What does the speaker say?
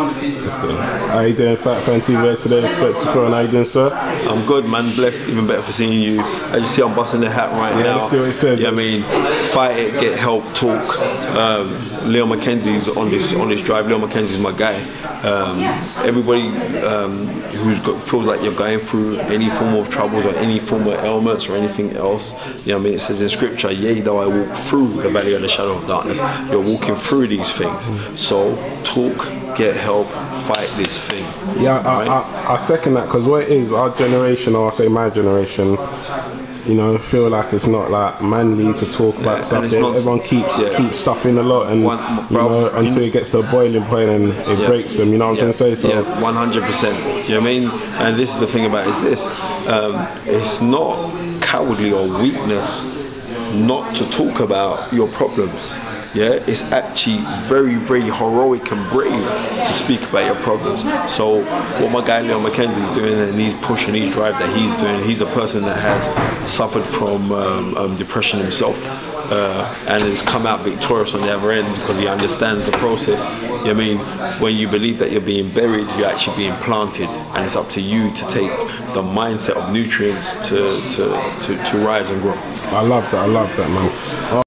How you doing, Fat Fenty? Where today? Expects for an how you doing, sir? I'm good, man. Blessed, even better for seeing you. As you see, I'm busting the hat right yeah, now. Yeah, see what it says. Yeah, I mean, fight it, get help, talk. Um, Leon McKenzie's on this on this drive. Leon McKenzie's my guy. Um, everybody um, who's got feels like you're going through any form of troubles or any form of ailments or anything else. You know, what I mean, it says in Scripture, "Yea, though I walk through the valley of the shadow of darkness." You're walking through these things. So talk, get help, fight this thing. Yeah, I, I, I second that because what it is, our generation, or I say my generation, you know, feel like it's not like manly to talk about stuff. Everyone keeps yeah. keeps stuff in a lot, and One- you know, until it gets to a boiling point and it Yeah. breaks them. You know what I'm trying to say? So yeah, one hundred percent. You know what I mean? And this is the thing about it, is this: um, it's not cowardly or weakness not to talk about your problems. Yeah, it's actually very, very heroic and brave to speak about your problems. So, what my guy Leon is doing, and he's pushing his drive that he's doing, he's a person that has suffered from um, um, depression himself uh, and has come out victorious on the other end because he understands the process. You know I mean? When you believe that you're being buried, you're actually being planted, and it's up to you to take the mindset of nutrients to, to, to, to rise and grow. I love that. I love that, man.